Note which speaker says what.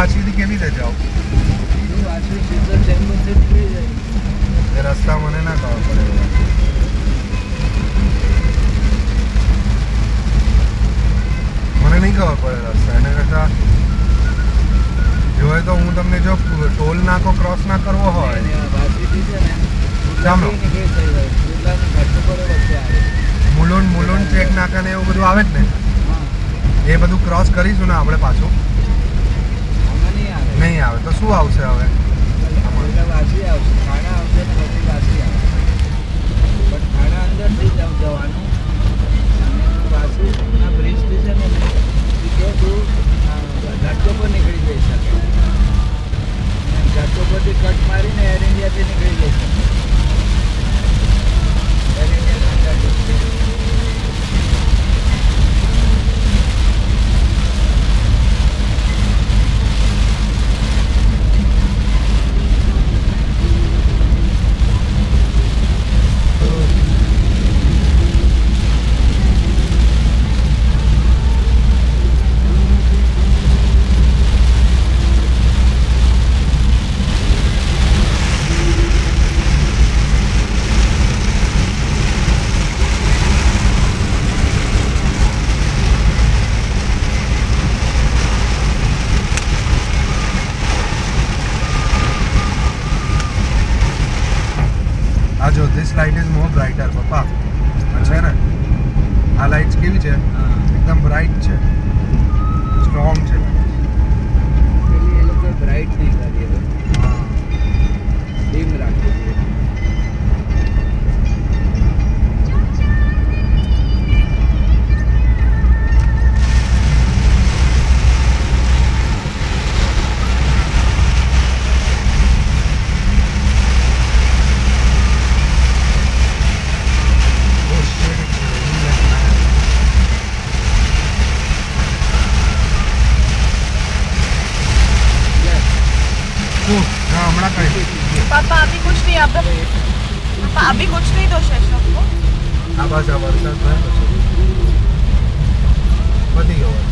Speaker 1: વાંચીથી કેવી રીતે જાઓ? રસ્તા મને ના ખબર પડે. મને નહીં ખબર પડે રસ્તા. એને કરતા જોઈએ તો હું તમને જો ટોલ નાકો ક્રોસ ના કરવો હોય.
Speaker 2: અને આ વાંચીથી છે ને.
Speaker 1: જામનો.
Speaker 2: ઉડલાથી નીકળી થઈ જાય? ઉડલાની ઘાટો પર વચ્ચે આવે.
Speaker 1: મુલુંડ મુલુંડ ચેક નાકા ને એવું બધું આવે જ ને. એ બધું ક્રોસ કરીશું ને આપણે પાછું.
Speaker 2: નહીં આવે
Speaker 1: તો શું આવશે હવે?
Speaker 2: આવશે. જો
Speaker 1: this light is more brighter પપ્પા આ છે ને આ લાઇટ્સ કેવી છે
Speaker 2: હા
Speaker 1: એકદમ બ્રાઇટ છે હમણાં કઈ
Speaker 3: પાપા અભી કુછ નહીં આપ પાપા અભી કુછ નહીં દોષ હૈ સબકો
Speaker 1: આ બસ આ વરસાદ બસ બધી ગયો